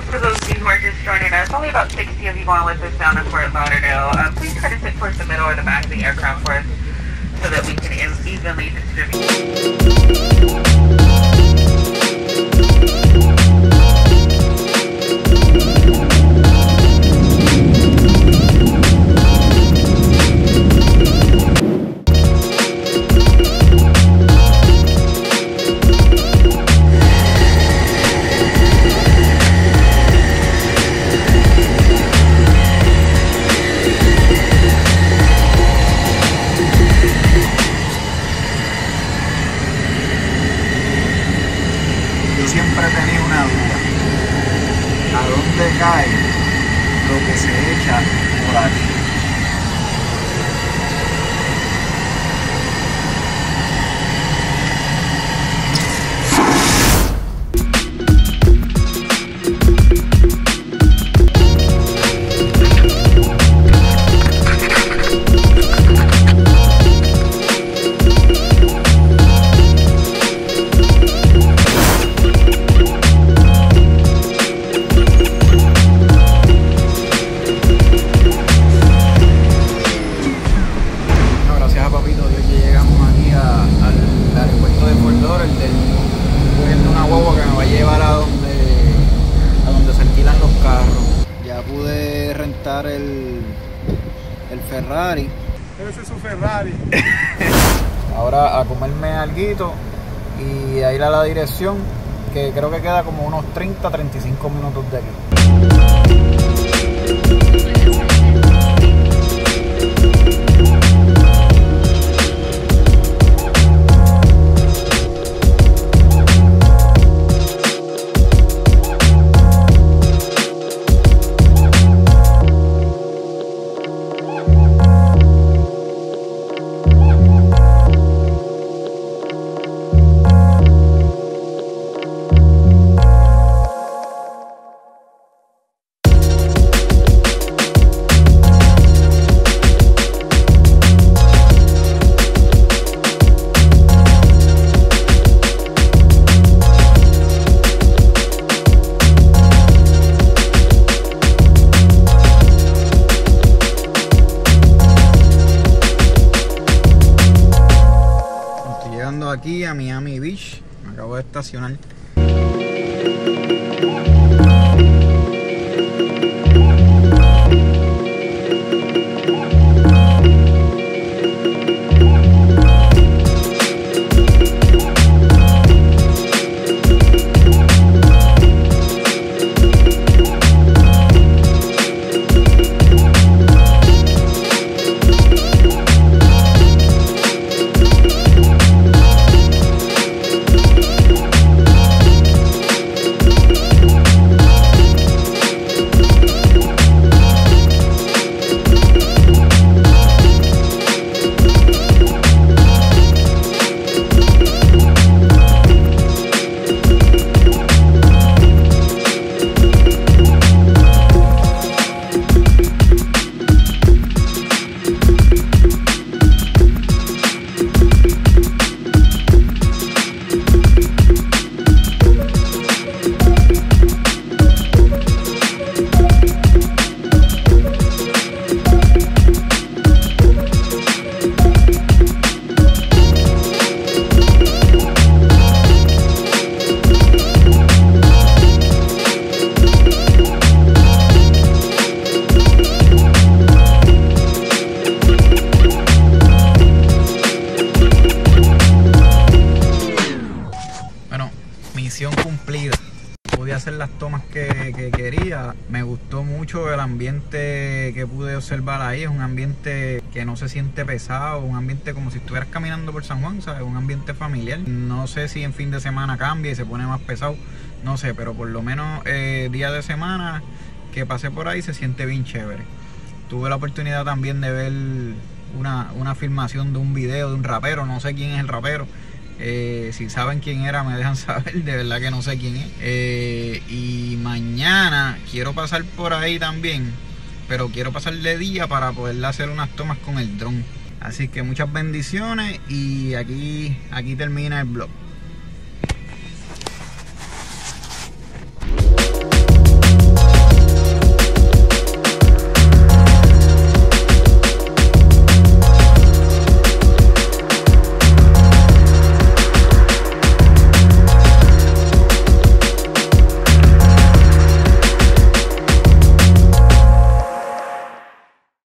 those of you who are just joining us, only about 60 of you on with us down in Fort Lauderdale. Uh, please try to sit towards the middle or the back of the aircraft for us so that we can evenly distribute. Lo que se echa por aquí? Ya pude rentar el, el Ferrari. Ese es su Ferrari. Ahora a comerme alguito y a ir a la dirección que creo que queda como unos 30-35 minutos de aquí. Aquí a Miami Beach. Me acabo de estacionar. Las tomas que, que quería. Me gustó mucho el ambiente que pude observar ahí. Es un ambiente que no se siente pesado, un ambiente como si estuvieras caminando por San Juan, ¿sabes? Un ambiente familiar. No sé si en fin de semana cambia y se pone más pesado, no sé, pero por lo menos eh, día de semana que pasé por ahí se siente bien chévere. Tuve la oportunidad también de ver una, una filmación de un video de un rapero, no sé quién es el rapero. Eh, si saben quién era, me dejan saber. De verdad que no sé quién es. Eh, y mañana quiero pasar por ahí también. Pero quiero pasar de día para poder hacer unas tomas con el dron. Así que muchas bendiciones y aquí, aquí termina el vlog.